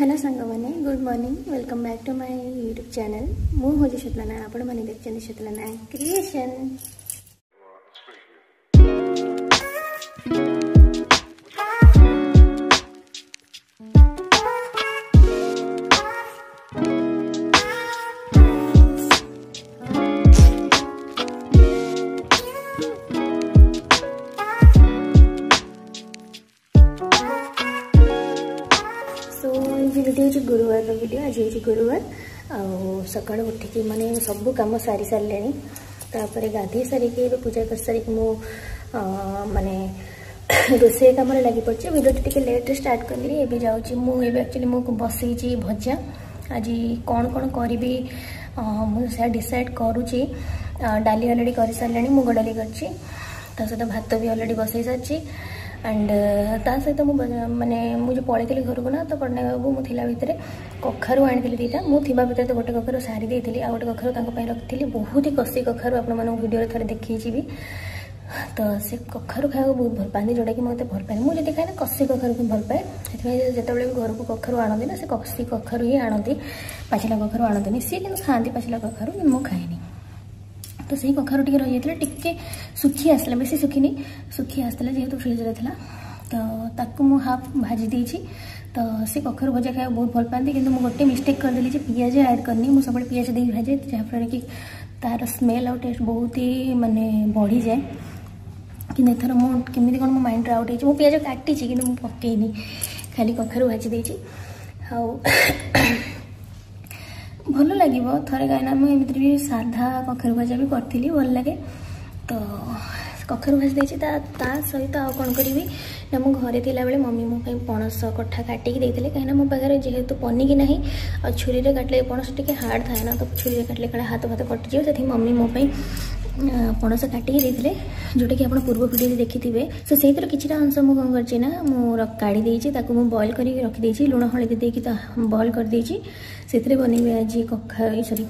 hello ಸಂಗವನ್ನೇ good morning welcome back to my YouTube channel ಮೂ ಹೋಜಿ ಶತ್ಲನ ಅಪಡು ಮನೆ ದಕ್ಷಿಣ ಶತ್ಲನ ಕ್ರಿಯೇಷನ್ ভিডিও টি গুরুবারৰ ভিডিও আজি হেই গুরুবার আৰু सकाळ उठি কি মানে সব কাম সারি সারি লেনি তাৰ পাৰে গাধি সারি কি পূজা কৰছৰ কি মো মানে দুছে কাম লাগে পৰছে ভিডিও টি কে লেট ষ্টার্ট কৰিল এ বি যাওছি মো এ একচুয়ালি মো বসেইছি ভज्জা আজি কোন কোন কৰিবী মো সা ডিসাইড কৰুছি ডালি অলৰেডি কৰি সাল লেনি ম গডলি কৰিছি তাৰ seta ভাতটো বি অলৰেডি বসেই আছে ଆଣ୍ଡ ତା ସହିତ ମୁଁ ମାନେ ମୁଁ ଯେଉଁ ପଳେଇଥିଲି ଘରକୁ ନା ତ ପଟ୍ଟନାୟକବାବୁ ମୁଁ ଥିଲା ଭିତରେ କଖାରୁ ଆଣିଥିଲି ଦୁଇଟା ମୁଁ ଥିବା ଭିତରେ ତ ଗୋଟେ କଖାରୁ ସାରି ଦେଇଥିଲି ଆଉ ଗୋଟେ କଖାରୁ ତାଙ୍କ ପାଇଁ ରଖିଥିଲି ବହୁତ ହି କଷି କଖାରୁ ଆପଣମାନଙ୍କୁ ଭିଡ଼ିଓରେ ଥରେ ଦେଖେଇଯିବି ତ ସେ କଖାରୁ ଖାଇବାକୁ ବହୁତ ଭଲ ପାଆନ୍ତି ଯେଉଁଟାକି ମୋତେ ଭଲ ପାଏ ମୁଁ ଯଦି ଖାଏ ନା କଷି କଖାରୁକୁ ଭଲ ପାଏ ସେଥିପାଇଁ ଯେତେବେଳେ ବି ଘରକୁ କଖାରୁ ଆଣନ୍ତି ନା ସେ କଷି କଖାରୁ ହିଁ ଆଣନ୍ତି ପାଚିଲା କଖାରୁ ଆଣନ୍ତିନି ସିଏ କିନ୍ତୁ ଖାଆନ୍ତି ପାଚିଲା କଖାରୁ ମୁଁ ଖାଏନି तो सही कखारू टे रही जाता टी सुखी आसला बेस सुखी सुखी आसला जेहे फ्रिज रे तो ताकू हाफ भाजी दे तो सी कखारू भजा खाया बहुत भल पाते कि गोटे मिस्टेक कर देली पिज एड करनी मुझे सब पिज दे भाजे जहाँफल कि तार स्मेल आउ टेस्ट बहुत ही मानने बढ़ी जाए कि एथर मुझे कौन मो माइंड आउट हो पिज काटी कि पकईनी खाली कखारू भाजी दे भल लगे थे कहीं एम साधा कखेर भजा भी करी भल लगे तो कखेर भजा देती सहित आउ कौन करी ना मुझे बेले मम्मी मोबाइल पणस कठा काटिके कहीं मो पाखे जेहेतु की ना छुरी काटले पणस टी हार्ड था तो छुरी काटले क्या हाथ भात कटिजे से मम्मी मोबाइल ପଣସ କାଟିକି ଦେଇଥିଲେ ଯେଉଁଟାକି ଆପଣ ପୂର୍ବ ଭିଡ଼ିଓରେ ଦେଖିଥିବେ ସେ ସେଇଥିର କିଛିଟା ଅଂଶ ମୁଁ କ'ଣ କରିଛି ନା ମୁଁ କାଢ଼ି ଦେଇଛି ତାକୁ ମୁଁ ବଏଲ୍ କରିକି ରଖିଦେଇଛି ଲୁଣ ହଳଦୀ ଦେଇକି ତା ବଏଲ୍ କରିଦେଇଛି ସେଥିରେ ବନେଇବି ଆଜି କଖା ସରି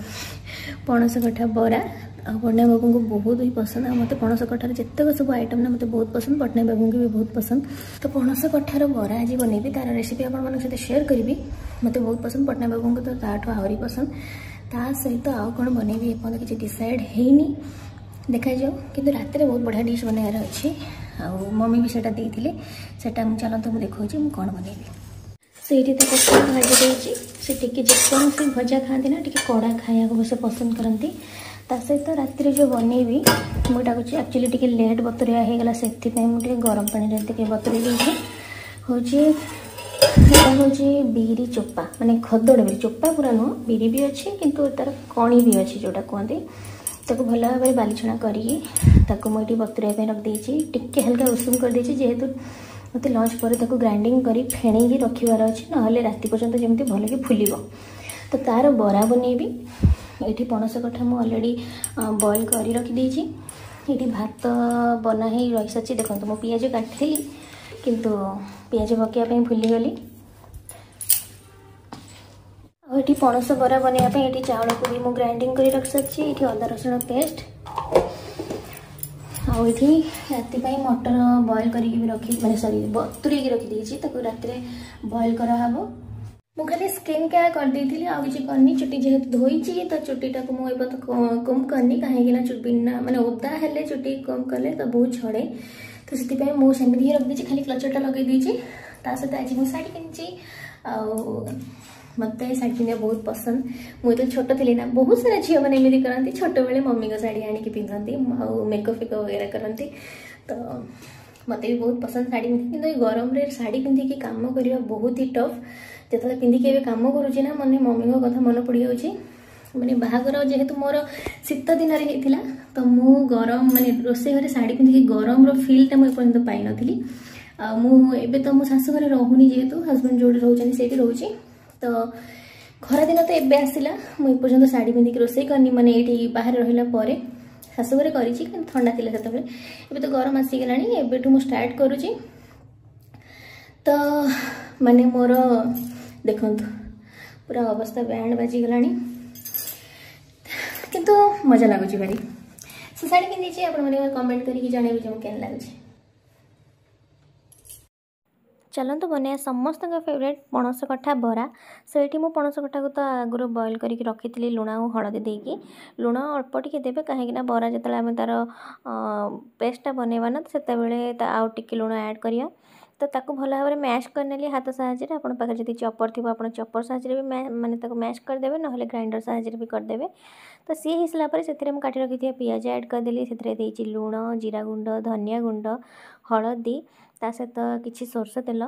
ପଣସ କଠା ବରା ଆଉ ପଟ୍ଟନାୟକ ବାବୁଙ୍କୁ ବହୁତ ହିଁ ପସନ୍ଦ ଆଉ ମୋତେ ପଣସ କଠାର ଯେତେକ ସବୁ ଆଇଟମ୍ ନା ମୋତେ ବହୁତ ପସନ୍ଦ ପଟ୍ଟନାୟକ ବାବୁଙ୍କୁ ବି ବହୁତ ପସନ୍ଦ ତ ପଣସ କଠାର ବରା ଆଜି ବନେଇବି ତାର ରେସିପି ଆପଣମାନଙ୍କ ସହିତ ସେୟାର କରିବି ମୋତେ ବହୁତ ପସନ୍ଦ ପଟ୍ଟନାୟକ ବାବୁଙ୍କୁ ତ ତାଠୁ ଆହୁରି ପସନ୍ଦ ତା ସହିତ ଆଉ କ'ଣ ବନେଇବି ଏପର୍ଯ୍ୟନ୍ତ କିଛି ଡିସାଇଡ଼୍ ହେଇନି ଦେଖାଯାଉ କିନ୍ତୁ ରାତିରେ ବହୁତ ବଢ଼ିଆ ଡିଶ୍ ବନେଇବାର ଅଛି ଆଉ ମମି ବି ସେଇଟା ଦେଇଥିଲେ ସେଇଟା ମୁଁ ଚାଲନ୍ତୁ ମୁଁ ଦେଖାଉଛି ମୁଁ କ'ଣ ବନେଇବି ସେଇଠି ତାକୁ ଭାଜି ଦେଉଛି ସେ ଟିକେ ଯେକୌଣସି ଭଜା ଖାଆନ୍ତି ନା ଟିକେ କଡ଼ା ଖାଇବାକୁ ସେ ପସନ୍ଦ କରନ୍ତି ତା ସହିତ ରାତିରେ ଯେଉଁ ବନେଇବି ମୁଁ ଏଇଟାକୁ ଆକ୍ଚୁଆଲି ଟିକେ ଲେଟ୍ ବତୁରିଆ ହେଇଗଲା ସେଥିପାଇଁ ମୁଁ ଟିକେ ଗରମ ପାଣିରେ ଟିକେ ବତୁରେଇ ଦେଇଛି ହେଉଛି ଏଇଟା ହେଉଛି ବିରି ଚୋପା ମାନେ ଖଦଡ଼ ବିରି ଚୋପା ପୁରା ନୁହଁ ବିରି ବି ଅଛି କିନ୍ତୁ ତାର କଣି ବି ଅଛି ଯେଉଁଟା କୁହନ୍ତି त भल भावना बाल्छणा गरिक मि बतु र टिकै हाल्का उसुम गरिदिइ जिहे मञ्च पर त्यो ग्राइडिङ गरि फेणि रक नै राति पर्मि भलक फुल त बरा बनेबि यी पणसकठा म अलरेडी बइल गरि रकिदेचि यी भात बनाह रहिसि देखि पियाज पकेवा फुलिगली पणस बरा बनवाई चाउल को भी मुझे ग्राइंडिंग कर रखी अदा रसुण पेस्ट आठ रात मटर बएल कर सरी बतुरे रखी देखिए रात बएल कराब मुझे खाली स्किन केयार कर दे आई करनी चुट्टी जेहे धोई तो चुट्टी को मुझे कम करनी कहीं चुपिना मानते ओदा हेले चुट्टी कम कले तो बहुत छड़े तो से मुझे ही रखी खाली क्लचरटा लगे आज मुझे शाढ़ी पिंधी आ ମତେ ଏଇ ଶାଢ଼ୀ ପିନ୍ଧିବା ବହୁତ ପସନ୍ଦ ମୁଁ ଯେତେବେଳେ ଛୋଟ ଥିଲି ନା ବହୁତ ସାରା ଝିଅମାନେ ଏମିତି କରନ୍ତି ଛୋଟବେଳେ ମମିଙ୍କ ଶାଢ଼ୀ ଆଣିକି ପିନ୍ଧନ୍ତି ଆଉ ମେକଅପ୍ ଫେକଅପ୍ ବଗେରା କରନ୍ତି ତ ମୋତେ ବି ବହୁତ ପସନ୍ଦ ଶାଢ଼ୀ ପିନ୍ଧି କିନ୍ତୁ ଏଇ ଗରମରେ ଶାଢ଼ୀ ପିନ୍ଧିକି କାମ କରିବା ବହୁତ ହି ଟଫ୍ ଯେତେବେଳେ ପିନ୍ଧିକି ଏବେ କାମ କରୁଛି ନା ମାନେ ମମିଙ୍କ କଥା ମନେ ପଡ଼ିଯାଉଛି ମାନେ ବାହାଘର ଯେହେତୁ ମୋର ଶୀତ ଦିନରେ ହେଇଥିଲା ତ ମୁଁ ଗରମ ମାନେ ରୋଷେଇ ଘରେ ଶାଢ଼ୀ ପିନ୍ଧିକି ଗରମର ଫିଲ୍ଟା ମୁଁ ଏପର୍ଯ୍ୟନ୍ତ ପାଇନଥିଲି ଆଉ ମୁଁ ଏବେ ତ ମୋ ଶାଶୁଘରେ ରହୁନି ଯେହେତୁ ହଜବେଣ୍ଡ ଯେଉଁଠି ରହୁଛନ୍ତି ସେଇଠି ରହୁଛି ତ ଖରାଦିନ ତ ଏବେ ଆସିଲା ମୁଁ ଏପର୍ଯ୍ୟନ୍ତ ଶାଢ଼ୀ ପିନ୍ଧିକି ରୋଷେଇ କରିନି ମାନେ ଏଇଠି ବାହାରେ ରହିଲା ପରେ ଶାଶୁଘରେ କରିଛି କିନ୍ତୁ ଥଣ୍ଡା ଥିଲା ସେତେବେଳେ ଏବେ ତ ଗରମ ଆସିଗଲାଣି ଏବେଠୁ ମୁଁ ଷ୍ଟାର୍ଟ କରୁଛି ତ ମାନେ ମୋର ଦେଖନ୍ତୁ ପୁରା ଅବସ୍ଥା ବ୍ୟାଣ୍ଡ ବାଜିଗଲାଣି କିନ୍ତୁ ମଜା ଲାଗୁଛି ଭାରି ସେ ଶାଢ଼ୀ ପିନ୍ଧିଛି ଆପଣମାନେ କମେଣ୍ଟ କରିକି ଜଣାଇବେ ଯେ ମୁଁ କେମିତି ଲାଗୁଛି चलत बनवा समस्त फेवरेट पणस कठा बरा से मुझ पणस कठा को तो आगुरी बइल करके रखी थी लुण आ हलदी देकी लुण अल्प टिके दे कहीं बरा जो आम तार पेस्टा बनवा ना से आए लुण आड कर तो ताको भल भाव में मैश करने हाथ साहय पाखे जी चपर थी आप चपर सा मैंने मैश करदे ना ग्राइंडर साहय करदे तो सी हो सर से काटी रखी थी पिज एड करदे से लुण जीरा गुंड धनिया गुंड हलदी ତା ସହିତ କିଛି ସୋରିଷ ତେଲ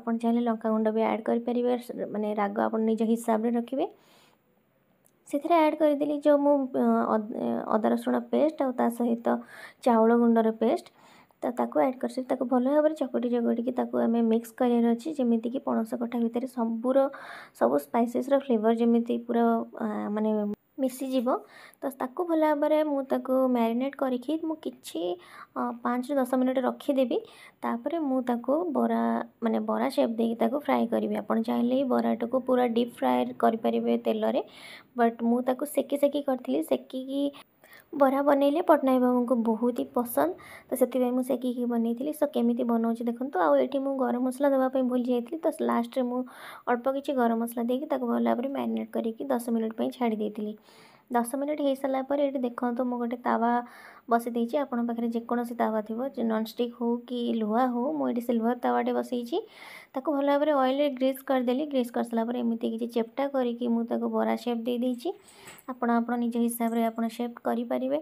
ଆପଣ ଚାହିଁଲେ ଲଙ୍କା ଗୁଣ୍ଡ ବି ଆଡ଼୍ କରିପାରିବେ ମାନେ ରାଗ ଆପଣ ନିଜ ହିସାବରେ ରଖିବେ ସେଥିରେ ଆଡ଼୍ କରିଦେଲି ଯେଉଁ ମୁଁ ଅଦା ରସୁଣ ପେଷ୍ଟ ଆଉ ତା ସହିତ ଚାଉଳ ଗୁଣ୍ଡର ପେଷ୍ଟ ତ ତାକୁ ଆଡ଼୍ କରିସାରି ତାକୁ ଭଲ ଭାବରେ ଚକଟି ଚକଟିକି ତାକୁ ଆମେ ମିକ୍ସ କରିବାର ଅଛି ଯେମିତିକି ପଣସ କଠା ଭିତରେ ସବୁର ସବୁ ସ୍ପାଇସେସ୍ର ଫ୍ଲେଭର୍ ଯେମିତି ପୁରା ମାନେ ମିଶିଯିବ ତ ତାକୁ ଭଲ ଭାବରେ ମୁଁ ତାକୁ ମ୍ୟାରିନେଟ୍ କରିକି ମୁଁ କିଛି ପାଞ୍ଚରୁ ଦଶ ମିନିଟ୍ ରଖିଦେବି ତାପରେ ମୁଁ ତାକୁ ବରା ମାନେ ବରା ସେପ୍ ଦେଇକି ତାକୁ ଫ୍ରାଏ କରିବି ଆପଣ ଚାହିଁଲେ ହିଁ ବରାଟାକୁ ପୁରା ଡିପ୍ ଫ୍ରାଏ କରିପାରିବେ ତେଲରେ ବଟ୍ ମୁଁ ତାକୁ ସେକି ସେକି କରିଥିଲି ସେକିକି ବରା ବନେଇଲେ ପଟ୍ଟନାୟକ ବାବୁଙ୍କୁ ବହୁତ ହି ପସନ୍ଦ ତ ସେଥିପାଇଁ ମୁଁ ସେକିକି ବନେଇଥିଲି ସୋ କେମିତି ବନାଉଛି ଦେଖନ୍ତୁ ଆଉ ଏଠି ମୁଁ ଗରମ ମସଲା ଦେବା ପାଇଁ ଭୁଲି ଯାଇଥିଲି ତ ଲାଷ୍ଟରେ ମୁଁ ଅଳ୍ପ କିଛି ଗରମ ମସଲା ଦେଇକି ତାକୁ ଭଲ ଭାବରେ ମ୍ୟାରିନେଟ୍ କରିକି ଦଶ ମିନିଟ୍ ପାଇଁ ଛାଡ଼ି ଦେଇଥିଲି ଦଶ ମିନିଟ୍ ହୋଇସାରିଲା ପରେ ଏଠି ଦେଖନ୍ତୁ ମୁଁ ଗୋଟେ ତାୱା ବସାଇ ଦେଇଛି ଆପଣଙ୍କ ପାଖରେ ଯେକୌଣସି ତାୱା ଥିବ ନନ୍ଷ୍ଟିକ୍ ହେଉ କି ଲୁହା ହେଉ ମୁଁ ଏଠି ସେ ଲୁହା ତାୱାଟେ ବସାଇଛି ତାକୁ ଭଲ ଭାବରେ ଅଏଲ୍ରେ ଗ୍ରୀସ୍ କରିଦେଲି ଗ୍ରୀସ୍ କରିସାରିଲା ପରେ ଏମିତି କିଛି ଚେପ୍ଟା କରିକି ମୁଁ ତାକୁ ବରା ସେପ୍ ଦେଇଦେଇଛି ଆପଣ ଆପଣ ନିଜ ହିସାବରେ ଆପଣ ସେପ୍ କରିପାରିବେ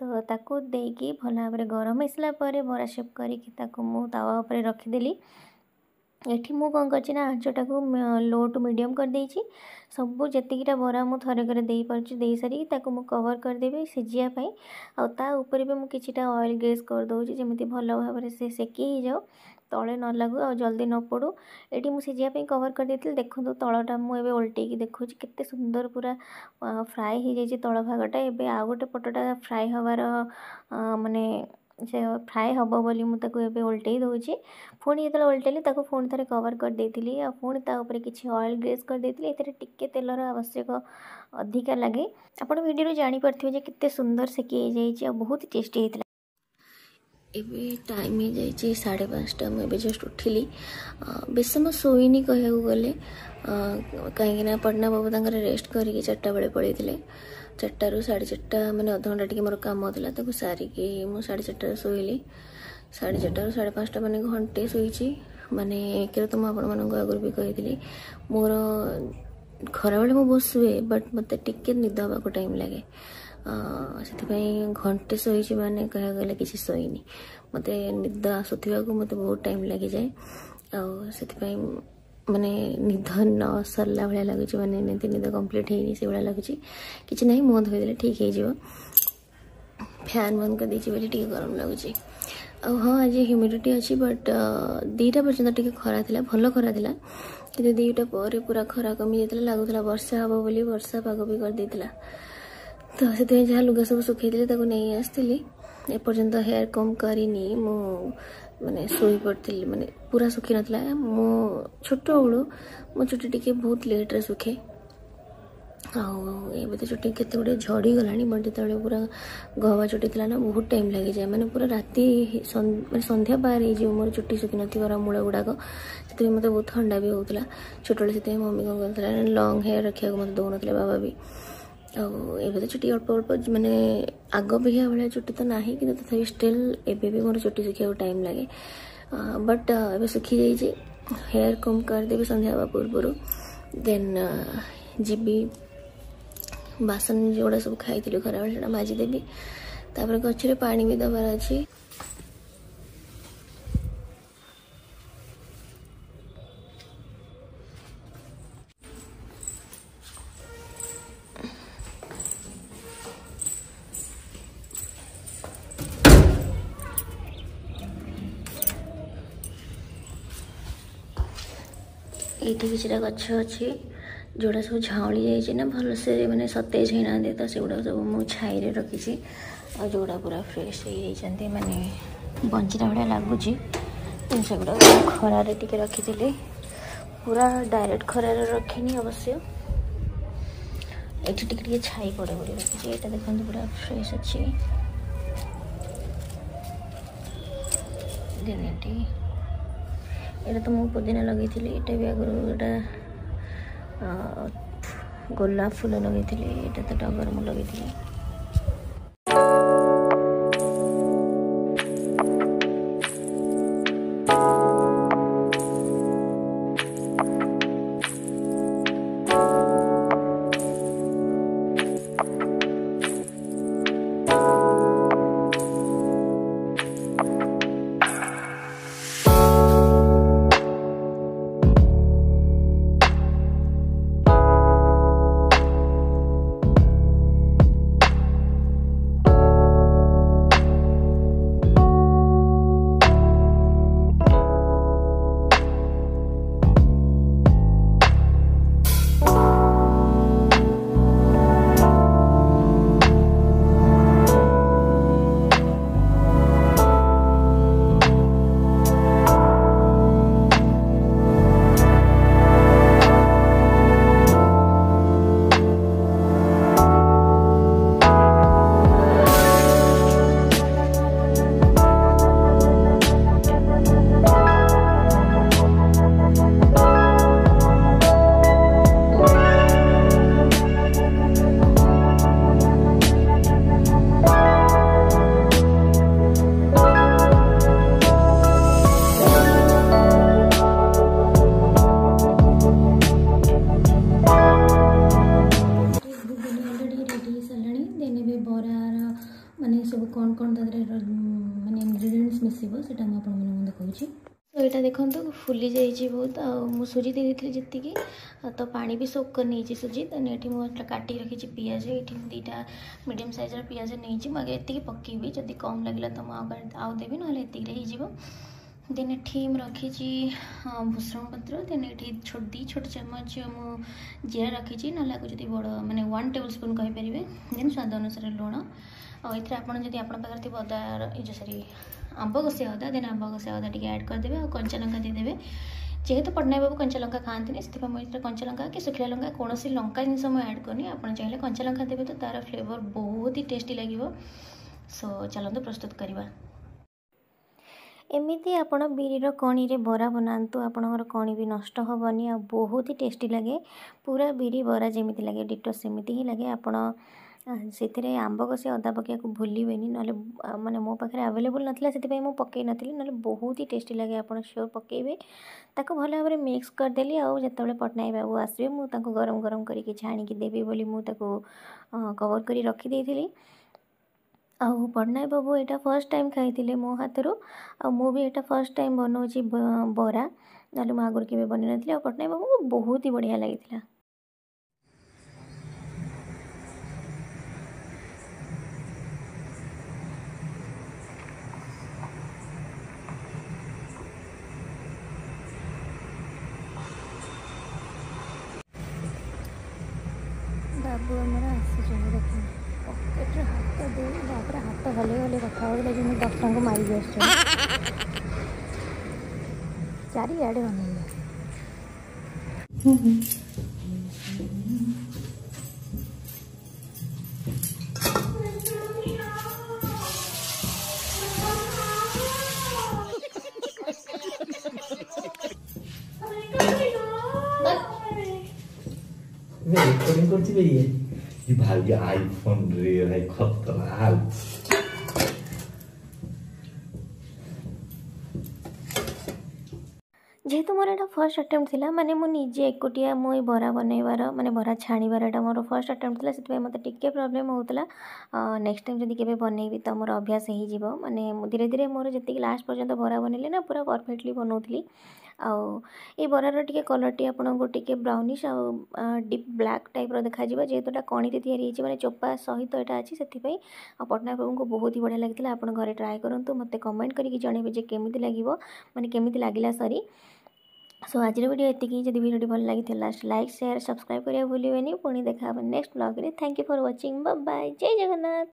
ତ ତାକୁ ଦେଇକି ଭଲ ଭାବରେ ଗରମ ହେଇସାରିଲା ପରେ ବରା ସେପ୍ କରିକି ତାକୁ ମୁଁ ତାୱା ଉପରେ ରଖିଦେଲି ଏଠି ମୁଁ କ'ଣ କରିଛି ନା ଆଞ୍ଚଟାକୁ ଲୋ ଟୁ ମିଡ଼ିୟମ୍ କରିଦେଇଛି ସବୁ ଯେତିକିଟା ବରା ମୁଁ ଥରକରେ ଦେଇପାରୁଛି ଦେଇସାରିକି ତାକୁ ମୁଁ କଭର୍ କରିଦେବି ସିଝିବା ପାଇଁ ଆଉ ତା ଉପରେ ବି ମୁଁ କିଛିଟା ଅଏଲ୍ ଗ୍ରେସ୍ କରିଦେଉଛି ଯେମିତି ଭଲ ଭାବରେ ସେ ସେକି ହେଇଯାଉ ତଳେ ନ ଲାଗୁ ଆଉ ଜଲ୍ଦି ନ ପଡ଼ୁ ଏଠି ମୁଁ ସିଝିବା ପାଇଁ କଭର୍ କରିଦେଇଥିଲି ଦେଖନ୍ତୁ ତଳଟା ମୁଁ ଏବେ ଓଲଟେଇକି ଦେଖୁଛି କେତେ ସୁନ୍ଦର ପୁରା ଫ୍ରାଏ ହେଇଯାଇଛି ତଳ ଭାଗଟା ଏବେ ଆଉ ଗୋଟେ ପଟଟା ଫ୍ରାଏ ହେବାର ମାନେ ସେ ଫ୍ରାଏ ହେବ ବୋଲି ମୁଁ ତାକୁ ଏବେ ଓଲଟେଇ ଦେଉଛି ପୁଣି ଯେତେବେଳେ ଓଲଟେଇଲି ତାକୁ ପୁଣି ଥରେ କଭର୍ କରିଦେଇଥିଲି ଆଉ ପୁଣି ତା ଉପରେ କିଛି ଅଏଲ୍ ଗ୍ରେସ୍ କରିଦେଇଥିଲି ଏଥିରେ ଟିକିଏ ତେଲର ଆବଶ୍ୟକ ଅଧିକା ଲାଗେ ଆପଣ ଭିଡ଼ିଓରୁ ଜାଣିପାରୁଥିବେ ଯେ କେତେ ସୁନ୍ଦର ସେକି ହେଇଯାଇଛି ଆଉ ବହୁତ ଟେଷ୍ଟି ହେଇଥିଲା ଏବେ ଟାଇମ୍ ହେଇଯାଇଛି ସାଢ଼େ ପାଞ୍ଚଟା ମୁଁ ଏବେ ଜଷ୍ଟ ଉଠିଲି ବେଶୀ ସମୟ ଶୋଇନି କହିବାକୁ ଗଲେ କାହିଁକିନା ପଟ୍ଟନାବାବୁ ତାଙ୍କର ରେଷ୍ଟ କରିକି ଚାରିଟା ବେଳେ ପଳେଇଥିଲେ ଚାରିଟାରୁ ସାଢ଼େ ଚାରିଟା ମାନେ ଅଧଘଣ୍ଟା ଟିକେ ମୋର କାମ ଥିଲା ତାକୁ ସାରିକି ମୁଁ ସାଢ଼େ ଚାରିଟାରେ ଶୋଇଲି ସାଢ଼େ ଚାରିଟାରୁ ସାଢ଼େ ପାଞ୍ଚଟା ମାନେ ଘଣ୍ଟେ ଶୋଇଛି ମାନେ ଏକରେ ତ ମୁଁ ଆପଣମାନଙ୍କୁ ଆଗରୁ ବି କହିଥିଲି ମୋର ଖରାବେଳେ ମୁଁ ବହୁତ ଶୁଏ ବଟ୍ ମୋତେ ଟିକେ ନିଦ ହେବାକୁ ଟାଇମ୍ ଲାଗେ ସେଥିପାଇଁ ଘଣ୍ଟେ ଶୋଇଛି ମାନେ କହିବାକୁ ଗଲେ କିଛି ଶୋଇନି ମୋତେ ନିଦ ଆସୁଥିବାକୁ ମୋତେ ବହୁତ ଟାଇମ୍ ଲାଗିଯାଏ ଆଉ ସେଥିପାଇଁ ମାନେ ନିଦ ନ ସରିଲା ଭଳିଆ ଲାଗୁଛି ମାନେ ଏମିତି ନିଦ କମ୍ପ୍ଲିଟ୍ ହେଇନି ସେଭଳିଆ ଲାଗୁଛି କିଛି ନାହିଁ ମୁହଁ ଧୋଇଦେଲେ ଠିକ୍ ହେଇଯିବ ଫ୍ୟାନ୍ ବନ୍ଦ କରିଦେଇଛି ବୋଲି ଟିକେ ଗରମ ଲାଗୁଛି ଆଉ ହଁ ଆଜି ହ୍ୟୁମିଡ଼ିଟି ଅଛି ବଟ୍ ଦୁଇଟା ପର୍ଯ୍ୟନ୍ତ ଟିକେ ଖରା ଥିଲା ଭଲ ଖରା ଥିଲା କିନ୍ତୁ ଦୁଇଟା ପରେ ପୁରା ଖରା କମିଯାଇଥିଲା ଲାଗୁଥିଲା ବର୍ଷା ହେବ ବୋଲି ବର୍ଷା ପାଗ ବି କରିଦେଇଥିଲା ତ ସେଥିପାଇଁ ଯାହା ଲୁଗା ସବୁ ଶୁଖେଇଥିଲି ତାକୁ ନେଇ ଆସିଥିଲି ଏପର୍ଯ୍ୟନ୍ତ ହେୟାର କମ୍ କରିନି ମୁଁ ମାନେ ଶୋଇପଡ଼ିଥିଲି ମାନେ ପୁରା ଶୁଖିନଥିଲା ମୁଁ ଛୋଟବେଳୁ ମୋ ଚୁଟି ଟିକେ ବହୁତ ଲେଟ୍ରେ ଶୁଖେ ଆଉ ଏବେ ତ ଚୁଟି କେତେ ଗୁଡ଼ିଏ ଝଡ଼ିଗଲାଣି ବଟ୍ ଯେତେବେଳେ ପୁରା ଗହବା ଚୁଟି ଥିଲା ନା ବହୁତ ଟାଇମ୍ ଲାଗିଯାଏ ମାନେ ପୁରା ରାତି ମାନେ ସନ୍ଧ୍ୟା ପାର ହେଇଯିବ ମୋର ଚୁଟି ଶୁଖିନଥିବାର ମୂଳ ଗୁଡ଼ାକ ସେଥିପାଇଁ ମୋତେ ବହୁତ ଥଣ୍ଡା ବି ହେଉଥିଲା ଛୋଟବେଳେ ସେଥିପାଇଁ ମମି କ'ଣ କରୁଥିଲା ଲଙ୍ଗ୍ ହେୟାର୍ ରଖିବାକୁ ମୋତେ ଦେଉନଥିଲେ ବାବା ବି ଆଉ ଏବେ ତ ଚୁଟି ଅଳ୍ପ ଅଳ୍ପ ମାନେ ଆଗ ଅପେକ୍ଷା ଭଳିଆ ଚୁଟି ତ ନାହିଁ କିନ୍ତୁ ତଥାପି ଷ୍ଟିଲ୍ ଏବେ ବି ମୋର ଚୁଟି ଶୁଖିବାକୁ ଟାଇମ୍ ଲାଗେ ବଟ୍ ଏବେ ଶୁଖିଯାଇଛି ହେୟାର୍ କମ୍ କରିଦେବି ସନ୍ଧ୍ୟା ହେବା ପୂର୍ବରୁ ଦେନ୍ ଯିବି ବାସନ ଯେଉଁଗୁଡ଼ା ସବୁ ଖାଇଥିଲି ଖରାବେଳେ ସେଇଟା ମାଜିଦେବି ତାପରେ ଗଛରେ ପାଣି ବି ଦେବାର ଅଛି କିଛିଟା ଗଛ ଅଛି ଯେଉଁଟା ସବୁ ଝାଉଁଳି ଯାଇଛି ନା ଭଲସେ ମାନେ ସତେଜ ହେଇନାହାନ୍ତି ତ ସେଗୁଡ଼ାକ ସବୁ ମୁଁ ଛାଇରେ ରଖିଛି ଆଉ ଯେଉଁଗୁଡ଼ା ପୁରା ଫ୍ରେଶ୍ ହେଇଯାଇଛନ୍ତି ମାନେ ବଞ୍ଚିଲା ଭଳିଆ ଲାଗୁଛି ସେଗୁଡ଼ାକ ଖରାରେ ଟିକେ ରଖିଥିଲି ପୁରା ଡାଇରେକ୍ଟ ଖରାରେ ରଖିନି ଅବଶ୍ୟ ଏଠି ଟିକେ ଟିକେ ଛାଇ ପଡ଼େ ବୋଲି ରଖିଛି ଏଇଟା ଦେଖନ୍ତୁ ପୁରା ଫ୍ରେଶ୍ ଅଛି ଦିନଟି ଏଇଟା ତ ମୁଁ ପୁଦିନା ଲଗେଇଥିଲି ଏଇଟା ବି ଆଗରୁ ଏଇଟା ଗୋଲାପ ଫୁଲ ଲଗେଇଥିଲି ଏଇଟା ତ ଟଗର ମୁଁ ଲଗେଇଥିଲି ହେବ ସେଇଟା ମୁଁ ଆପଣମାନଙ୍କୁ ଦେଖାଉଛି ତ ଏଇଟା ଦେଖନ୍ତୁ ଫୁଲି ଯାଇଛି ବହୁତ ଆଉ ମୁଁ ସୁଜି ଦେଇଦେଇଥିଲି ଯେତିକି ତ ପାଣି ବି ସୋକ୍ କରି ନେଇଛି ସୁଜି ଦେନ୍ ଏଠି ମୁଁ କାଟିକି ରଖିଛି ପିଆଜ ଏଠି ମୁଁ ଦୁଇଟା ମିଡ଼ିୟମ୍ ସାଇଜ୍ର ପିଆଜ ନେଇଛି ମୁଁ ଆଗେ ଏତିକି ପକାଇବି ଯଦି କମ୍ ଲାଗିଲା ତ ମୁଁ ଆଉ ଆଉ ଦେବି ନହେଲେ ଏତିକିରେ ହେଇଯିବ ଦେନ୍ ଏଠି ମୁଁ ରଖିଛି ଭୂଷଣ ପତ୍ର ଦେନ୍ ଏଠି ଦୁଇ ଛୋଟ ଚାମଚ ମୁଁ ଜିରା ରଖିଛି ନହେଲେ ଆକୁ ଯଦି ବଡ଼ ମାନେ ୱାନ୍ ଟେବୁଲ୍ ସ୍ପୁନ୍ କହିପାରିବେ ଦେନ୍ ସ୍ୱାଦ ଅନୁସାରେ ଲୁଣ ଆଉ ଏଥିରେ ଆପଣ ଯଦି ଆପଣଙ୍କ ପାଖରେ ଥିବ ଅଦା ଏ ଯେଉଁ ସରି ଆମ୍ବ କଷି ଅଦା ଦେନ୍ ଆମ୍ବ କଷି ଅଦା ଟିକେ ଆଡ଼୍ କରିଦେବେ ଆଉ କଞ୍ଚା ଲଙ୍କା ଦେଇଦେବେ ଯେହେତୁ ପଟ୍ଟନାୟକ ବାବୁ କଞ୍ଚା ଲଙ୍କା ଖାଆନ୍ତିନି ସେଥିପାଇଁ ମୁଁ ଏଥିରେ କଞ୍ଚା ଲଙ୍କା କି ଶୁଖିଲା ଲଙ୍କା କୌଣସି ଲଙ୍କା ଜିନିଷ ମୁଁ ଆଡ଼୍ କରିନି ଆପଣ ଚାହିଁଲେ କଞ୍ଚା ଲଙ୍କା ଦେବେ ତ ତା'ର ଫ୍ଲେଭର୍ ବହୁତ ହି ଟେଷ୍ଟି ଲାଗିବ ସୋ ଚାଲନ୍ତୁ ପ୍ରସ୍ତୁତ କରିବା ଏମିତି ଆପଣ ବିରିର କଣିରେ ବରା ବନାନ୍ତୁ ଆପଣଙ୍କର କଣି ବି ନଷ୍ଟ ହେବନି ଆଉ ବହୁତ ହି ଟେଷ୍ଟି ଲାଗେ ପୁରା ବିରି ବରା ଯେମିତି ଲାଗେ ଡିଟୋ ସେମିତି ହିଁ ଲାଗେ ଆପଣ से आंब से अदा पकवा भूलिए ना मैंने मो पाखे आवेलेबुल ना से मुझे पकई नी ना बहुत ही टेस्ट लगे आप सियोर पकेबे भल भाव में मिक्स करदे आते पट्टनायक बाबू आसवे मुझे गरम गरम करके छाणी देवी मुझे कवर कर रखिदी आउ पट्टनायक बाबू यहाँ फर्स्ट टाइम खाई मो हाथ रुटा फर्स्ट टाइम बनाऊँ बरा ना मुझे आगे के बनी नी और पट्टनायक बाबू बहुत ही बढ़िया लगता बाबू आम आसी हाथ तो दे बाबा हाथ हल हल्ले कथा हो लगे दस टाक मारिक चारे बन କରିବେ ଇଏ ଭାଇ ଆଇଫୋନ୍ରେ ଭାଇ ଖତରା ହେଉଛି ଫାର୍ଷ୍ଟ ଆଟେମ୍ପ୍ଟ ଥିଲା ମାନେ ମୁଁ ନିଜେ ଏକୁଟିଆ ମୁଁ ଏଇ ବରା ବନେଇବାର ମାନେ ବରା ଛାଣିବାରଟା ମୋର ଫାର୍ଷ୍ଟ ଆଟେମ୍ପ୍ଟ ଥିଲା ସେଥିପାଇଁ ମୋତେ ଟିକିଏ ପ୍ରୋବ୍ଲେମ୍ ହେଉଥିଲା ନେକ୍ସଟ ଟାଇମ୍ ଯଦି କେବେ ବନେଇବି ତ ମୋର ଅଭ୍ୟାସ ହେଇଯିବ ମାନେ ଧୀରେ ଧୀରେ ମୋର ଯେତିକି ଲାଷ୍ଟ ପର୍ଯ୍ୟନ୍ତ ବରା ବନେଇଲି ନା ପୁରା ପରଫେକ୍ଟଲି ବନାଉଥିଲି ଆଉ ଏଇ ବରାର ଟିକେ କଲର୍ଟି ଆପଣଙ୍କୁ ଟିକେ ବ୍ରାଉନିଶ୍ ଆଉ ଡିପ୍ ବ୍ଲାକ୍ ଟାଇପ୍ର ଦେଖାଯିବ ଯେହେତୁ ଏଟା କଣିରେ ତିଆରି ହେଇଛି ମାନେ ଚୋପା ସହିତ ଏଇଟା ଅଛି ସେଥିପାଇଁ ଆଉ ପଟ୍ଟନାୟକଙ୍କୁ ବହୁତ ହି ବଢ଼ିଆ ଲାଗିଥିଲା ଆପଣ ଘରେ ଟ୍ରାଏ କରନ୍ତୁ ମୋତେ କମେଣ୍ଟ କରିକି ଜଣେଇବେ ଯେ କେମିତି ଲାଗିବ ମାନେ କେମିତି ଲାଗିଲା ସରି ସୋ ଆଜିର ଭିଡ଼ିଓ ଏତିକି ଯଦି ଭିଡ଼ିଓଟି ଭଲ ଲାଗିଥିଲା ଲାଷ୍ଟ ଲାଇକ୍ ସେୟାର ସବସ୍କ୍ରାଇବ୍ କରିବାକୁ ଭୁଲିବେନି ପୁଣି ଦେଖା ହେବ next ବ୍ଲଗ୍ରେ thank you for watching bye Jay Jagannath